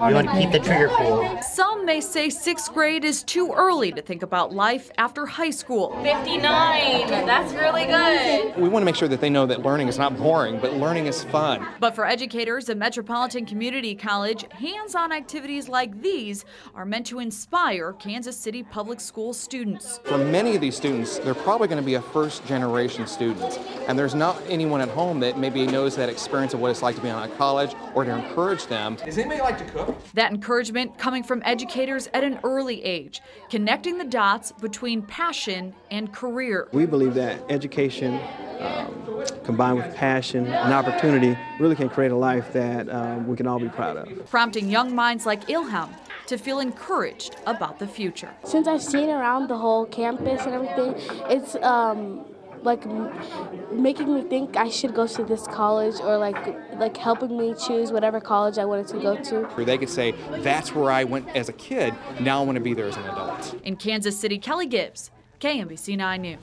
We want to keep the trigger cool. Some may say sixth grade is too early to think about life after high school. 59. That's really good. We want to make sure that they know that learning is not boring, but learning is fun. But for educators at Metropolitan Community College, hands on activities like these are meant to inspire Kansas City Public School students. For many of these students, they're probably going to be a first generation student. And there's not anyone at home that maybe knows that experience of what it's like to be on a college or to encourage them. Does anybody like to cook? That encouragement coming from educators at an early age, connecting the dots between passion and career. We believe that education um, combined with passion and opportunity really can create a life that um, we can all be proud of. prompting young minds like Ilham to feel encouraged about the future. Since I've seen around the whole campus and everything, it's um, like m- making me think I should go to this college or like like helping me choose whatever college I wanted to go to. Where they could say, that's where I went as a kid, now I want to be there as an adult. In Kansas City, Keleigh Gibbs, KMBC 9 News.